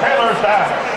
Taylor's Stack.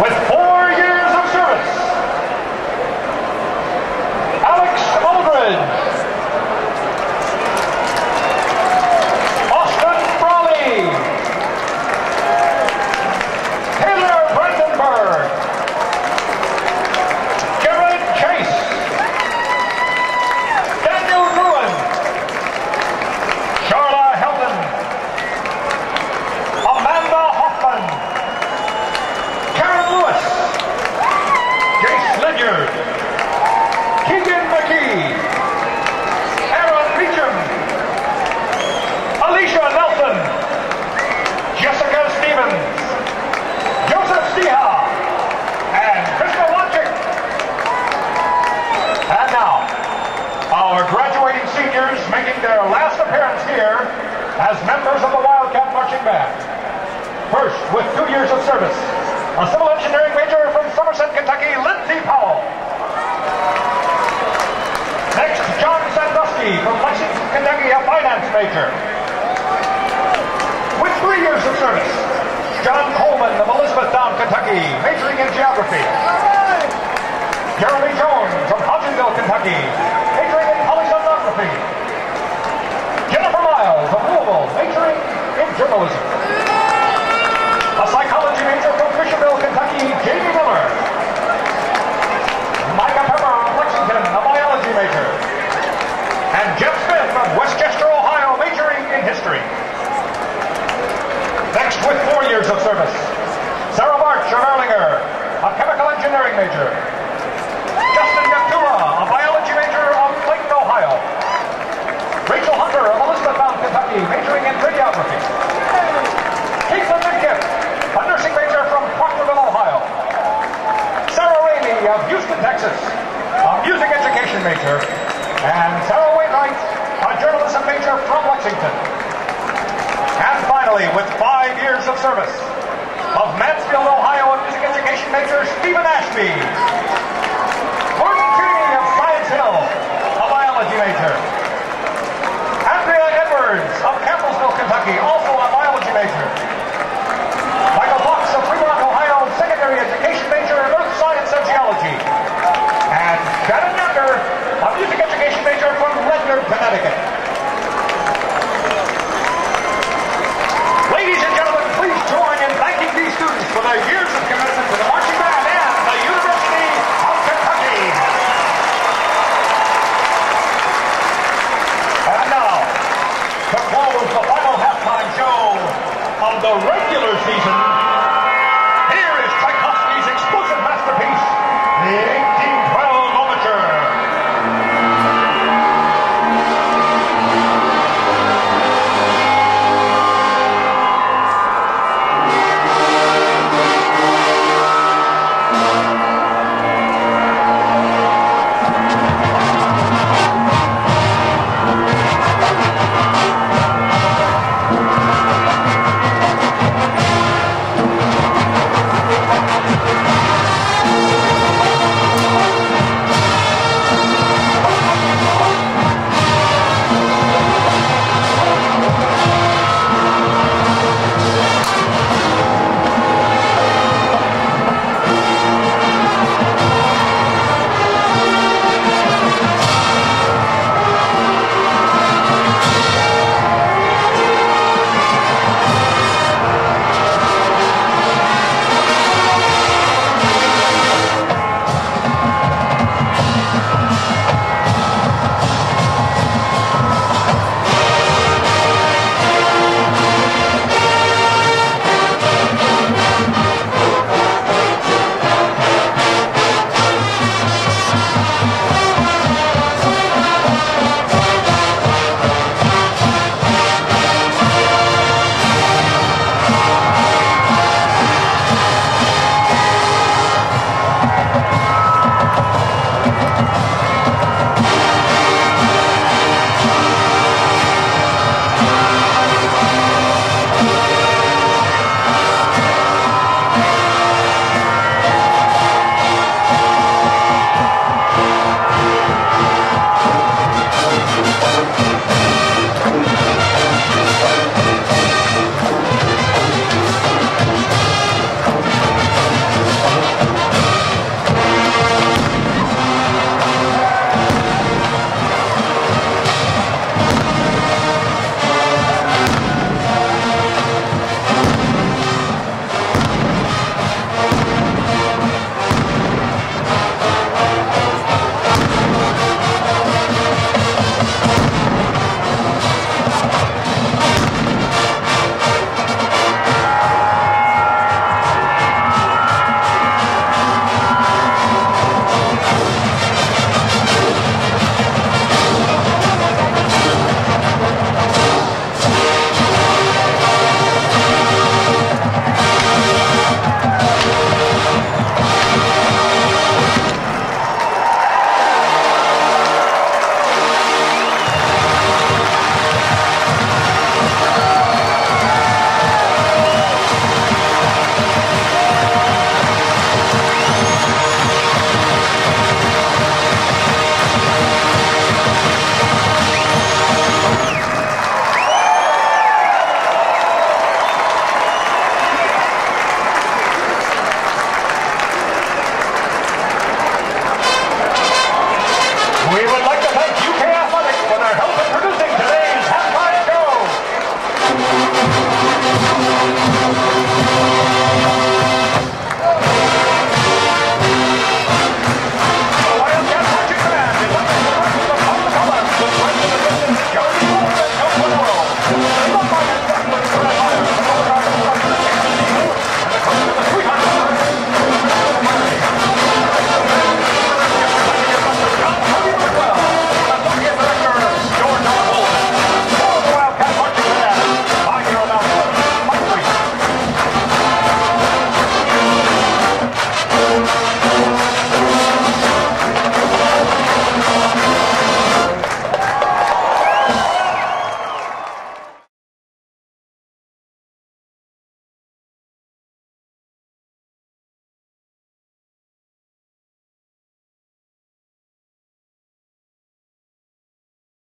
with as members of the Wildcat Marching Band. First, with two years of service, a civil engineering major from Somerset, Kentucky, Lindsey Powell. Next, John Sandusky from Lexington, Kentucky, a finance major. With three years of service, John Coleman of Elizabethtown, Kentucky, majoring in geography. Jeremy Jones from Hodgenville, Kentucky, majoring in polysomnography. journalism. A psychology major from Fisherville, Kentucky, of service of Mansfield, Ohio, and music education major Stephen Ashby. Gordon King of Science Hill, a biology major.